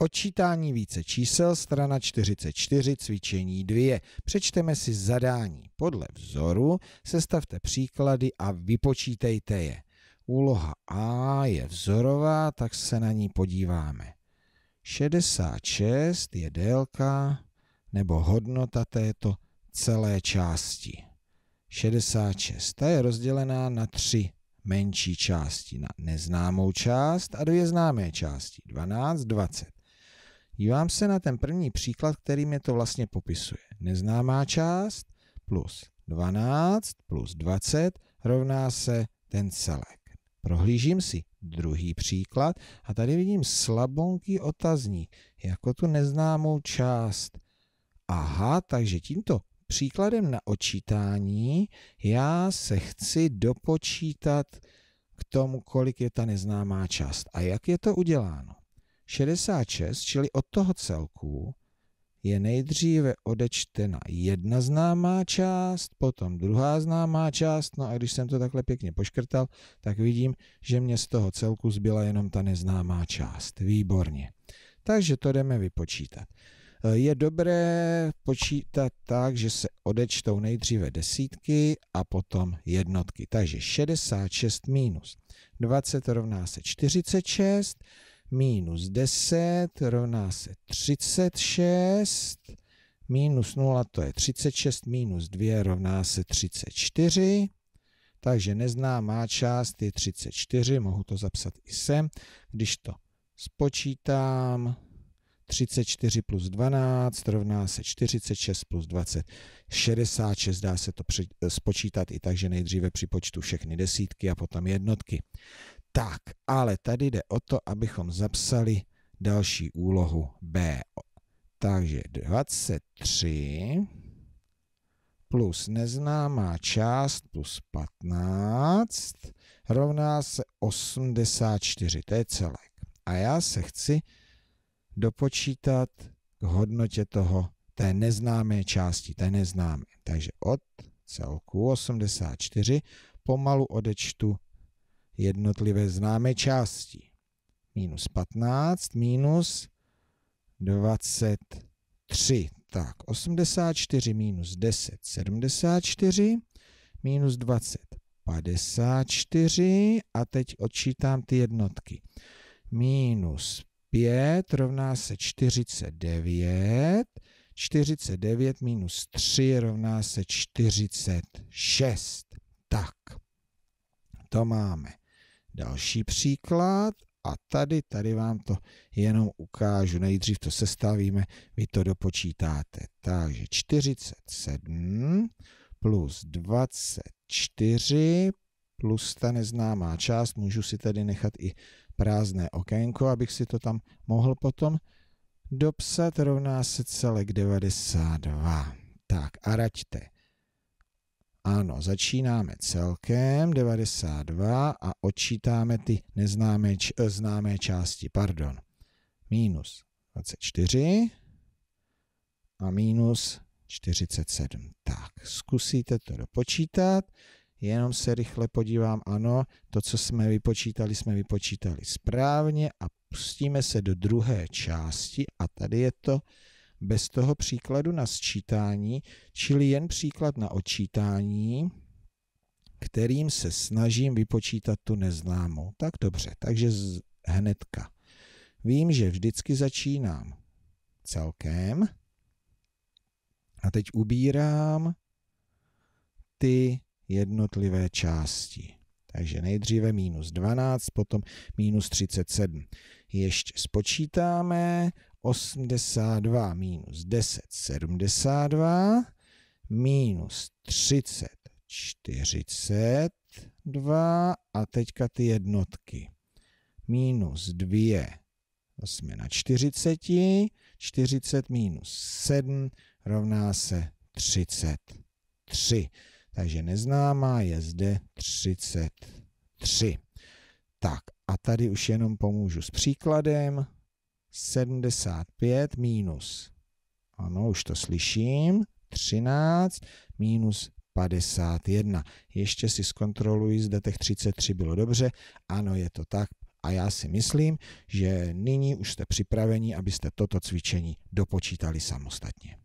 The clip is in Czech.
Odčítání více čísel, strana 44, cvičení 2. Přečteme si zadání. Podle vzoru sestavte příklady a vypočítejte je. Úloha A je vzorová, tak se na ní podíváme. 66 je délka nebo hodnota této celé části. 66 ta je rozdělená na tři menší části, na neznámou část a dvě známé části, 12, 20. Dívám se na ten první příklad, který mě to vlastně popisuje. Neznámá část plus 12 plus 20 rovná se ten celek. Prohlížím si druhý příklad a tady vidím slabonký otazník, jako tu neznámou část. Aha, takže tímto příkladem na očítání já se chci dopočítat k tomu, kolik je ta neznámá část. A jak je to uděláno? 66, čili od toho celku, je nejdříve odečtena jedna známá část, potom druhá známá část, no a když jsem to takhle pěkně poškrtal, tak vidím, že mě z toho celku zbyla jenom ta neznámá část. Výborně. Takže to jdeme vypočítat. Je dobré počítat tak, že se odečtou nejdříve desítky a potom jednotky. Takže 66 minus 20 rovná se 46, minus 10 rovná se 36, minus 0 to je 36, minus 2 rovná se 34, takže neznámá část je 34, mohu to zapsat i sem. Když to spočítám, 34 plus 12 rovná se 46 plus 20, 66, dá se to spočítat i tak, že nejdříve připočtu všechny desítky a potom jednotky. Tak, ale tady jde o to, abychom zapsali další úlohu B. Takže 23 plus neznámá část plus 15 rovná se 84. To je celek. A já se chci dopočítat k hodnotě toho, té neznámé části, té neznámé. Takže od celku 84 pomalu odečtu jednotlivé známé části. Minus 15 minus 23. Tak, 84 minus 10, 74, minus 20, 54 a teď odčítám ty jednotky. Minus 5 rovná se 49, 49 minus 3 rovná se 46. Tak, to máme. Další příklad a tady, tady vám to jenom ukážu. Nejdřív to sestavíme, vy to dopočítáte. Takže 47 plus 24 plus ta neznámá část, můžu si tady nechat i prázdné okénko, abych si to tam mohl potom dopsat, rovná se celek 92. Tak a raďte. Ano, začínáme celkem 92 a odčítáme ty neznámé č- známé části. Pardon. Minus 24 a minus 47. Tak, zkusíte to dopočítat. Jenom se rychle podívám, ano, to, co jsme vypočítali, jsme vypočítali správně a pustíme se do druhé části a tady je to bez toho příkladu na sčítání, čili jen příklad na odčítání, kterým se snažím vypočítat tu neznámou. Tak dobře, takže z, hnedka. Vím, že vždycky začínám celkem a teď ubírám ty jednotlivé části. Takže nejdříve minus 12, potom minus 37. Ještě spočítáme 82 minus 10, 72, minus 30, 42 a teďka ty jednotky. Minus 2, to jsme na 40, 40 minus 7 rovná se 33. Takže neznámá je zde 33. Tak a tady už jenom pomůžu s příkladem. 75 minus, ano, už to slyším, 13 minus 51. Ještě si zkontroluji, zda těch 33 bylo dobře. Ano, je to tak. A já si myslím, že nyní už jste připraveni, abyste toto cvičení dopočítali samostatně.